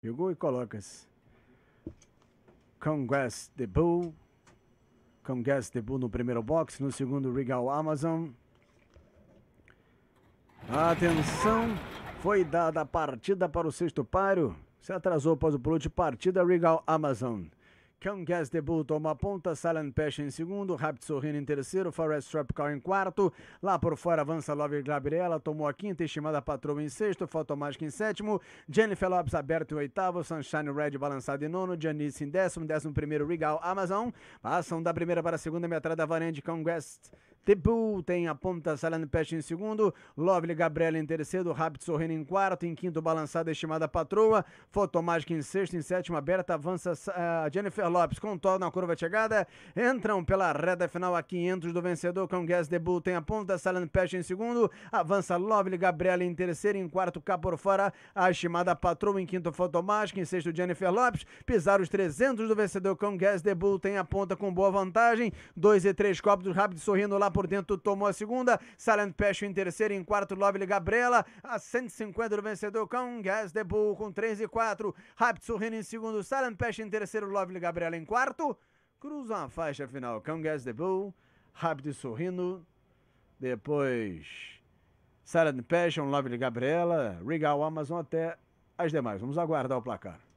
Pegou e coloca-se. Congress the Bull. Congress the Bull no primeiro box. No segundo, Regal Amazon. Atenção. Foi dada a partida para o sexto páreo. Se atrasou após o pulo de partida, Regal Amazon. Gas Bull toma ponta, Silent Passion em segundo, Rapid Sorrindo em terceiro, Forest Tropical em quarto, lá por fora avança Love Gabriela, tomou a quinta, estimada patroa em sexto, Falta Mágica em sétimo, Jennifer Lopes aberto em oitavo, Sunshine Red balançado em nono, Janice em décimo, décimo primeiro Regal Amazon, passam da primeira para a segunda metade da varanda Conquest Bull tem a ponta Silent Pest em segundo, Lovely Gabriela em terceiro, Rapid Sorrindo em quarto, em quinto balançada estimada patroa, Fotomágica em sexto, em sétimo aberta, avança uh, Jennifer Lopes com Thor na curva de chegada, entram pela reta final a 500 do vencedor, com The Bull tem a ponta Silent Pest em segundo, avança Lovely Gabriela em terceiro, em quarto cá por fora, a estimada patroa em quinto Fotomágica, em sexto Jennifer Lopes, pisar os 300 do vencedor, com The Bull tem a ponta com boa vantagem, dois e três copos do Rapid Sorrindo lá por dentro, tomou a segunda. Silent Passion em terceiro, em quarto, Lovely Gabriela. A 150 do vencedor com Gas de Bull com 3 e 4. Rapid sorrindo em segundo, Silent Passion em terceiro, Lovely Gabriela em quarto. Cruzam a faixa final com Gas de Bull. Rápido sorrindo. Depois Silent Passion, Lovely Gabriela, Regal Amazon até as demais. Vamos aguardar o placar.